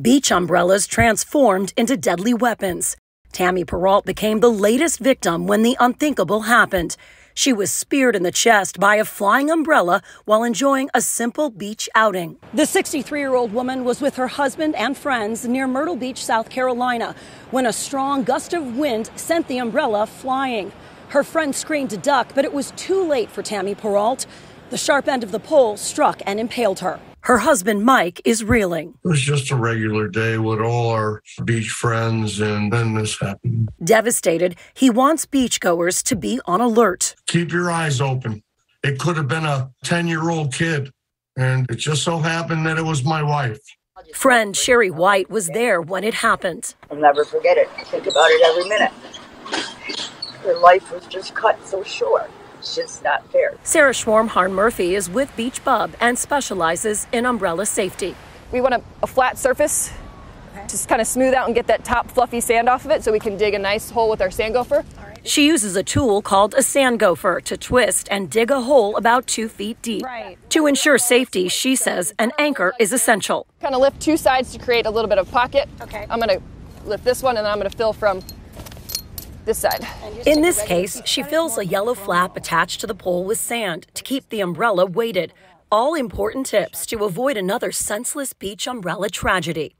Beach umbrellas transformed into deadly weapons. Tammy Perreault became the latest victim when the unthinkable happened. She was speared in the chest by a flying umbrella while enjoying a simple beach outing. The 63 year old woman was with her husband and friends near Myrtle Beach, South Carolina, when a strong gust of wind sent the umbrella flying. Her friend screamed to duck, but it was too late for Tammy Perreault. The sharp end of the pole struck and impaled her. Her husband, Mike, is reeling. It was just a regular day with all our beach friends, and then this happened. Devastated, he wants beachgoers to be on alert. Keep your eyes open. It could have been a 10 year old kid, and it just so happened that it was my wife. Friend Sherry White was there when it happened. I'll never forget it. I think about it every minute. Her life was just cut so short. It's just not fair. Sarah Schwarmharn Murphy is with Beach Bub and specializes in umbrella safety. We want a, a flat surface, okay. just kind of smooth out and get that top fluffy sand off of it so we can dig a nice hole with our sand gopher. She uses a tool called a sand gopher to twist and dig a hole about two feet deep. Right. To ensure safety, she says an anchor is essential. Kind of lift two sides to create a little bit of pocket. Okay. I'm going to lift this one and then I'm going to fill from this side. In this case, she fills a yellow flap attached to the pole with sand to keep the umbrella weighted. All important tips to avoid another senseless beach umbrella tragedy.